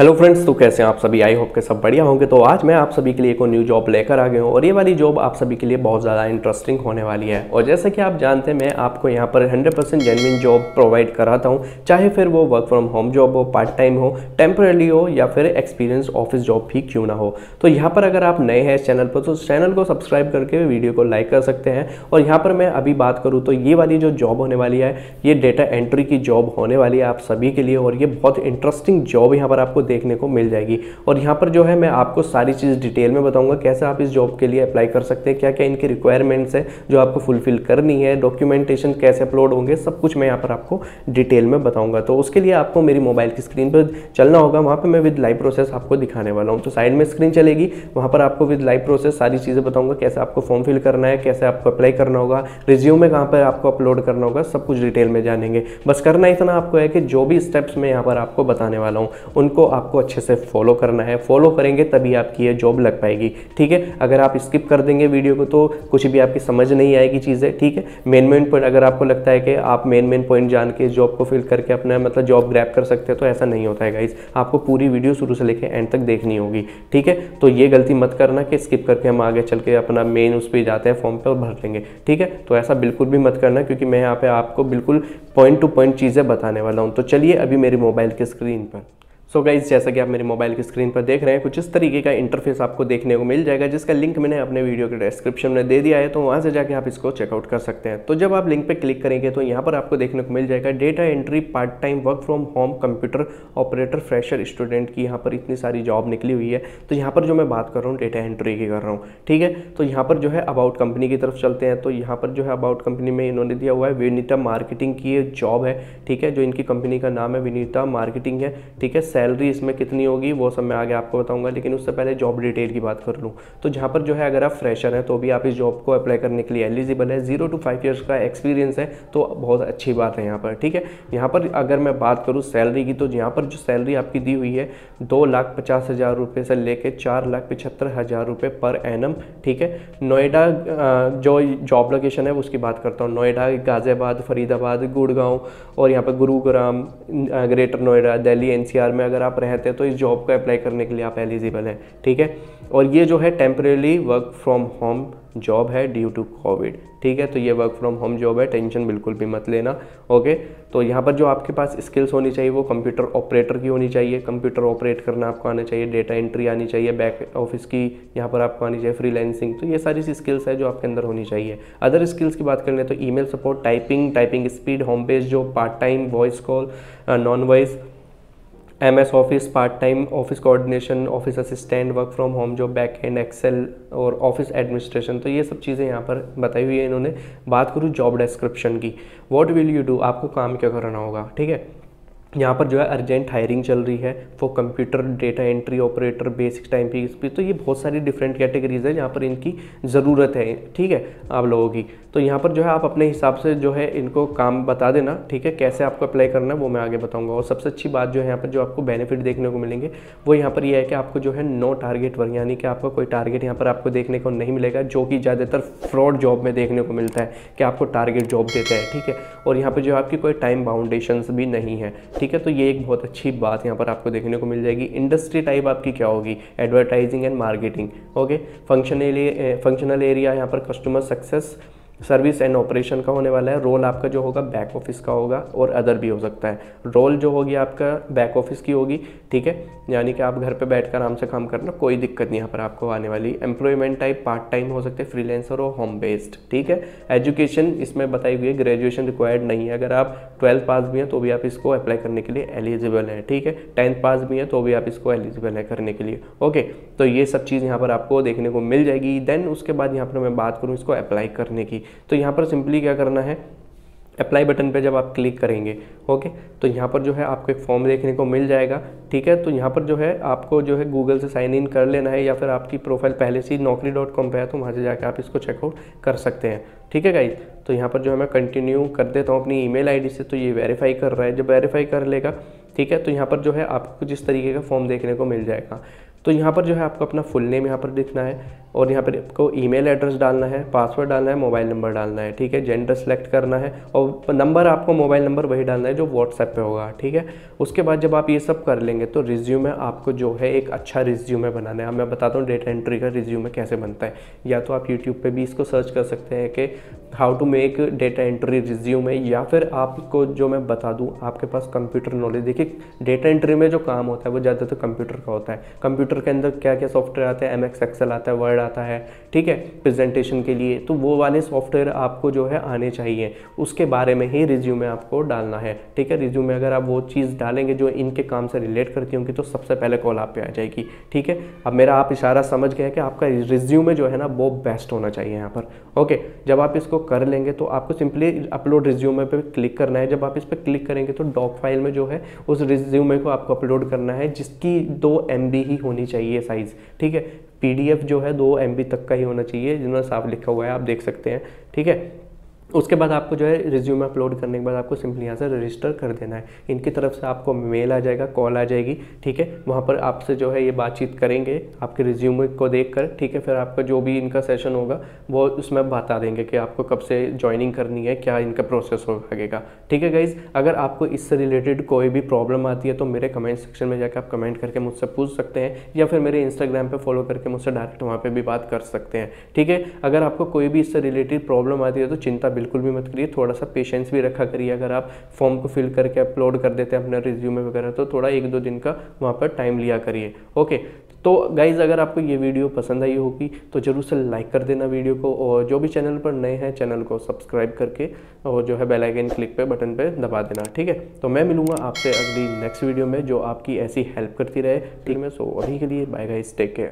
Hello friends तो कैसे हैं आप सभी? आई होप के सब बढ़िया होंगे। तो आज मैं आप सभी के लिए एक न्यू जॉब लेकर आ गया हूँ और ये वाली जॉब आप सभी के लिए बहुत ज़्यादा इंटरेस्टिंग होने वाली है। और जैसा कि आप जानते हैं, मैं आपको यहाँ पर 100 परसेंट जेनविन जॉब प्रोवाइड कराता हूँ, चाहे फिर वो वर्क फ्रॉम होम जॉब हो पार्ट टाइम हो टेम्परली हो, या फिर एक्सपीरियंस ऑफ़िस जॉब भी क्यों ना हो। तो यहाँ पर अगर आप नए हैं इस चैनल पर तो चैनल को सब्सक्राइब करके वीडियो को लाइक कर सकते हैं। और यहाँ पर मैं अभी बात करूँ तो ये वाली जो जॉब होने वाली है, ये डेटा एंट्री की जॉब होने वाली है आप सभी के लिए। और ये बहुत इंटरेस्टिंग जॉब यहाँ पर आपको देखने को मिल जाएगी। और यहाँ पर जो है, मैं आपको सारी चीज़ डिटेल में बताऊँगा, कैसे आप इस जॉब के लिए अप्लाई कर सकते हैं क्या क्या इनकी रिक्वायरमेंट्स है जो आपको फुलफिल करनी है डॉक्यूमेंटेशन कैसे अपलोड होंगे, सब कुछ मैं यहाँ पर आपको डिटेल में बताऊँगा। तो उसके लिए आपको मेरी मोबाइल की स्क्रीन पर चलना होगा, वहाँ पर मैं विद लाइव प्रोसेस आपको दिखाने वाला हूँ। तो साइड में स्क्रीन चलेगी, वहाँ पर आपको विद लाइव प्रोसेस सारी चीज़ें बताऊँगा, कैसे आपको फॉर्म फिल करना है, कैसे आपको अप्लाई करना होगा रिज्यूम में कहाँ पर आपको अपलोड करना होगा, सब कुछ डिटेल में जानेंगे। बस करना इतना आपको है कि जो भी स्टेप्स मैं यहाँ पर आपको बताने वाला हूँ, उनको आपको अच्छे से फॉलो करना है। फॉलो करेंगे तभी आपकी ये जॉब लग पाएगी। ठीक है? अगर आप स्किप कर देंगे वीडियो को तो कुछ भी आपकी समझ नहीं आएगी चीज़ें। ठीक है? मेन मेन पॉइंट अगर आपको लगता है कि आप मेन मेन पॉइंट जान के जॉब को फिल करके अपना मतलब जॉब ग्रैप कर सकते हैं तो ऐसा नहीं होता है गाइज़ आपको पूरी वीडियो शुरू से लेकर एंड तक देखनी होगी। ठीक है? तो ये गलती मत करना कि स्किप करके हम आगे चल के अपना मेन उस पर जाते हैं फॉर्म पर और भर लेंगे। ठीक है? तो ऐसा बिल्कुल भी मत करना क्योंकि मैं यहाँ पे आपको बिल्कुल पॉइंट टू पॉइंट चीज़ें बताने वाला हूँ। तो चलिए अभी मेरी मोबाइल की स्क्रीन पर। सो so गाइज़ जैसा कि आप मेरे मोबाइल की स्क्रीन पर देख रहे हैं, कुछ इस तरीके का इंटरफेस आपको देखने को मिल जाएगा, जिसका लिंक मैंने अपने वीडियो के डिस्क्रिप्शन में दे दिया है तो वहाँ से जाके आप इसको चेकआउट कर सकते हैं। तो जब आप लिंक पे क्लिक करेंगे तो यहाँ पर आपको देखने को मिल जाएगा data entry part time work from home computer operator fresher student की यहाँ पर इतनी सारी जॉब निकली हुई है। तो यहाँ पर जो मैं बात कर रहा हूँ डेटा एंट्री की कर रहा हूँ, ठीक है? तो यहाँ पर जो है अबाउट कंपनी की तरफ़ चलते हैं तो यहाँ पर जो है अबाउट कंपनी में इन्होंने दिया हुआ है विनीता मार्केटिंग की जॉब है, ठीक है? जो इनकी कंपनी का नाम है विनीता मार्केटिंग है, ठीक है? सैलरी इसमें कितनी होगी, वो सब मैं आगे आपको बताऊँगा, लेकिन उससे पहले जॉब डिटेल की बात कर लूँ। तो जहाँ पर जो है, अगर आप फ्रेशर हैं तो भी आप इस जॉब को अप्लाई करने के लिए एलिजिबल है। ज़ीरो टू फाइव ईयर्स का एक्सपीरियंस है तो बहुत अच्छी बात है यहाँ पर, ठीक है? यहाँ पर अगर मैं बात करूँ सैलरी की तो यहाँ पर जो सैलरी आपकी दी हुई है, दो लाख पचास हज़ार रुपये से लेकर चार लाख पचहत्तर हज़ार रुपये पर एनम, ठीक है? नोएडा जो जॉब लोकेशन है, उसकी बात करता हूँ। नोएडा, गाज़ियाबाद, फरीदाबाद, गुड़गांव और यहाँ पर गुरुग्राम ग्रेटर नोएडा, दिल्ली, एनसीआर में अगर आप रहते हैं तो इस जॉब को अप्लाई करने के लिए आप एलिजिबल हैं, ठीक है? और ये जो है temporary work from home job है ड्यू टू कोविड ठीक है? तो ये वर्क फ्रॉम होम जॉब है टेंशन बिल्कुल भी मत लेना ओके तो यहाँ पर जो आपके पास स्किल्स होनी चाहिए, वो कंप्यूटर ऑपरेटर की होनी चाहिए कंप्यूटर ऑपरेट करना आपको आना चाहिए डेटा एंट्री आनी चाहिए बैक ऑफ़िस की यहाँ पर आपको आनी चाहिए फ्रीलांसिंग तो ये सारी सी स्किल्स है जो आपके अंदर होनी चाहिए। अदर स्किल्स की बात करें तो email support typing typing speed home page जो part time voice call non voice M S office part time office coordination office assistant work from home जो बैक एंड एक्सेल और ऑफ़िस एडमिनिस्ट्रेशन तो ये सब चीज़ें यहाँ पर बताई हुई है इन्होंने। बात करूँ जॉब डिस्क्रिप्शन की वॉट विल यू डू आपको काम क्या करना होगा, ठीक है? यहाँ पर जो है अर्जेंट हायरिंग चल रही है for computer data entry operator basic time P. तो ये बहुत सारी डिफरेंट कैटेगरीज है जहाँ पर इनकी ज़रूरत है, ठीक है, आप लोगों की। तो यहाँ पर जो है आप अपने हिसाब से जो है इनको काम बता देना, ठीक है? कैसे आपको अप्लाई करना है वो मैं आगे बताऊँगा। और सबसे अच्छी बात जो है यहाँ पर जो आपको बेनिफिट देखने को मिलेंगे, वो यहाँ पर यह है कि आपको जो है नो टारगेट वर्क यानी कि आपका कोई टारगेट यहाँ पर आपको देखने को नहीं मिलेगा, जो कि ज़्यादातर फ्रॉड जॉब में देखने को मिलता है कि आपको टारगेट जॉब देता है, ठीक है? और यहाँ पर जो आपकी कोई टाइम बाउंडेशन भी नहीं है, ठीक है? तो ये एक बहुत अच्छी बात यहाँ पर आपको देखने को मिल जाएगी। इंडस्ट्री टाइप आपकी क्या होगी? Advertising and marketing okay functional functional area यहाँ पर customer success service and operation का होने वाला है। रोल आपका जो होगा बैक ऑफ़िस का होगा और अदर भी हो सकता है। रोल जो होगी आपका बैक ऑफ़िस की होगी, ठीक है? यानी कि आप घर पे बैठ कर आराम से काम करना, कोई दिक्कत नहीं, यहाँ पर आपको आने वाली। एम्प्लॉयमेंट टाइप पार्ट टाइम हो सकते हैं फ्रीलेंसर और होम बेस्ड ठीक है? एजुकेशन इसमें बताई हुई है ग्रेजुएशन रिक्वायर्ड नहीं है। अगर आप ट्वेल्थ पास भी हैं तो भी आप इसको अप्लाई करने के लिए एलिजिबल हैं, ठीक है? टेंथ पास भी हैं तो भी आप इसको एलिजिबल है करने के लिए ओके तो ये सब चीज़ यहाँ पर आपको देखने को मिल जाएगी। देन उसके बाद यहाँ पर मैं बात करूँ इसको अप्लाई करने की। तो यहाँ पर सिंपली क्या करना है? अप्लाई बटन पे जब आप क्लिक करेंगे ओके तो यहाँ पर जो है आपको एक फॉर्म देखने को मिल जाएगा, ठीक है? तो यहाँ पर जो है आपको जो है गूगल से साइन इन कर लेना है या फिर आपकी प्रोफ़ाइल पहले से ही नौकरी डॉट कॉम पर है तो वहाँ से जाकर आप इसको चेकआउट कर सकते हैं, ठीक है गाइज़ तो यहाँ पर जो है मैं कंटिन्यू कर देता हूँ अपनी ईमेल आईडी से तो ये वेरीफाई कर रहा है। जब वेरीफाई कर लेगा, ठीक है? तो यहाँ पर जो है आपको इस तरीके का फॉर्म देखने को मिल जाएगा। तो यहाँ पर जो है आपको अपना फुल नेम यहाँ पर लिखना है और यहाँ पर आपको ईमेल एड्रेस डालना है पासवर्ड डालना है मोबाइल नंबर डालना है, ठीक है? जेंडर सेलेक्ट करना है और नंबर आपको मोबाइल नंबर वही डालना है जो व्हाट्सएप पे होगा, ठीक है? उसके बाद जब आप ये सब कर लेंगे तो रिज्यूमे आपको जो है एक अच्छा रिज्यूमे बनाना है। अब मैं बताता हूँ डेटा एंट्री का रिज्यूमे कैसे बनता है। या तो आप यूट्यूब पर भी इसको सर्च कर सकते हैं कि how to make data entry resume या फिर आपको जो मैं बता दूँ, आपके पास कंप्यूटर नॉलेज देखिए डेटा एंट्री में जो काम होता है वो ज़्यादातर कंप्यूटर का होता है। कंप्यूटर के अंदर क्या क्या सॉफ्टवेयर आता है? एम एक्स एक्सेल आता है वर्ड आता है, ठीक है प्रेजेंटेशन के लिए तो वो वाले सॉफ्टवेयर आपको जो है आने चाहिए। उसके बारे में ही रिज्यूमे आपको डालना है, ठीक है? रिज्यूमे अगर आप वो चीज़ डालेंगे जो इनके काम से रिलेट करती होंगी तो सबसे पहले कॉल आप पे आ जाएगी, ठीक है? अब मेरा आप इशारा समझ गए कि आपका रिज्यूमे जो है ना, वो बेस्ट होना चाहिए यहाँ पर ओके जब आप इसको कर लेंगे तो आपको सिंपली अपलोड रिज्यूमे पे क्लिक करना है। जब आप इस पर क्लिक करेंगे तो डॉक फ़ाइल में जो है, उस रिज्यूमे को आपको अपलोड करना है, जिसकी दो एम ही होनी चाहिए साइज़ ठीक है? पीडीएफ जो है दो एमबी तक का ही होना चाहिए जिन्होंने साफ़ लिखा हुआ है, आप देख सकते हैं, ठीक है? उसके बाद आपको जो है रिज्यूम अपलोड करने के बाद आपको सिंपली यहाँ से रजिस्टर कर देना है। इनकी तरफ़ से आपको मेल आ जाएगा कॉल आ जाएगी, ठीक है? वहाँ पर आपसे जो है ये बातचीत करेंगे, आपके रिज्यूम को देख कर ठीक है? फिर आपका जो भी इनका सेशन होगा, वो उसमें बता देंगे कि आपको कब से ज्वाइनिंग करनी है, क्या इनका प्रोसेस हो लगेगा ठीक है गाइज़ अगर आपको इससे रिलेटेड कोई भी प्रॉब्लम आती है तो मेरे कमेंट सेक्शन में जाकर आप कमेंट करके मुझसे पूछ सकते हैं, या फिर मेरे इंस्टाग्राम पर फॉलो करके मुझसे डायरेक्ट वहाँ पर भी बात कर सकते हैं। ठीक है? अगर आपको कोई भी इससे रिलेटेड प्रॉब्लम आती है तो चिंता बिल्कुल भी मत करिए थोड़ा सा पेशेंस भी रखा करिए। अगर आप फॉर्म को फिल करके अपलोड कर देते हैं अपना रिज्यूमे वगैरह तो थोड़ा एक दो दिन का वहाँ पर टाइम लिया करिए। ओके तो गाइज़ अगर आपको ये वीडियो पसंद आई होगी तो ज़रूर से लाइक कर देना वीडियो को और जो भी चैनल पर नए हैं चैनल को सब्सक्राइब करके और जो है बेल आइकन क्लिक पे बटन पे दबा देना, ठीक है? तो मैं मिलूँगा आपसे अगली नेक्स्ट वीडियो में जो आपकी ऐसी हेल्प करती रहे। ठीक है सो अभी के लिए बाय गाइस टेक केयर